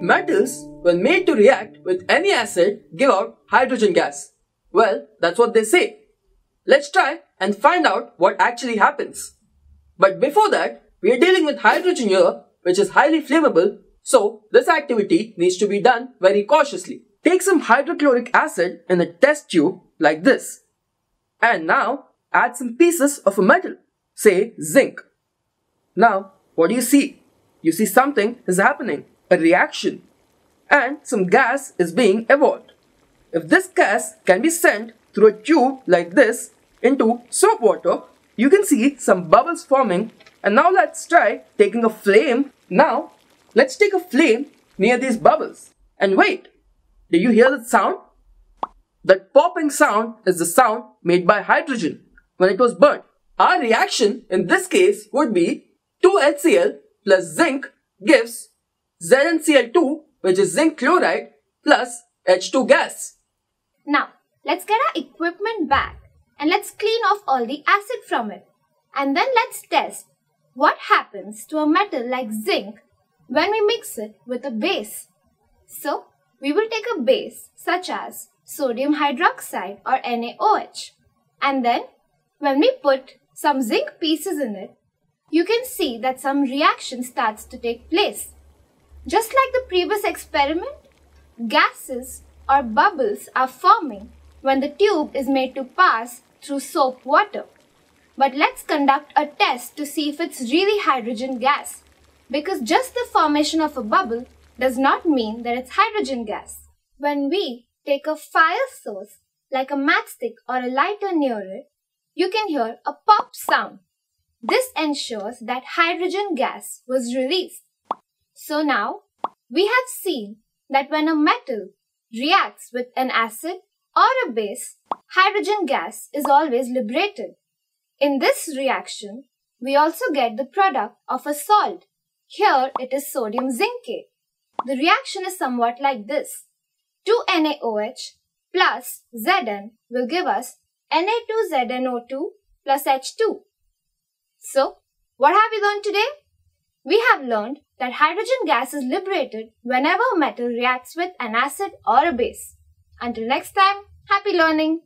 Metals, when made to react with any acid, give out hydrogen gas. Well, that's what they say. Let's try and find out what actually happens. But before that, we are dealing with hydrogen here, which is highly flammable, so this activity needs to be done very cautiously. Take some hydrochloric acid in a test tube like this. And now add some pieces of a metal, say zinc. Now, what do you see? You see something is happening, a reaction, and some gas is being evolved. If this gas can be sent through a tube like this into soap water, you can see some bubbles forming. And now let's try taking a flame. Now, let's take a flame near these bubbles. And wait, did you hear that sound? That popping sound is the sound made by hydrogen when it was burnt. Our reaction in this case would be 2HCl plus zinc gives ZnCl2 which is zinc chloride plus H2 gas. Now, let's get our equipment back and let's clean off all the acid from it. And then let's test what happens to a metal like zinc when we mix it with a base. So, we will take a base such as sodium hydroxide or NaOH. And then, when we put some zinc pieces in it, you can see that some reaction starts to take place. Just like the previous experiment, gases or bubbles are forming when the tube is made to pass through soap water. But let's conduct a test to see if it's really hydrogen gas. Because just the formation of a bubble does not mean that it's hydrogen gas. When we take a fire source like a matchstick or a lighter near it, you can hear a pop sound. This ensures that hydrogen gas was released. So now, we have seen that when a metal reacts with an acid or a base, hydrogen gas is always liberated. In this reaction, we also get the product of a salt. Here it is sodium zincate. The reaction is somewhat like this. 2NaOH plus Zn will give us Na2ZNO2 plus H2. So, what have we learned today? We have learned that hydrogen gas is liberated whenever a metal reacts with an acid or a base. Until next time, happy learning!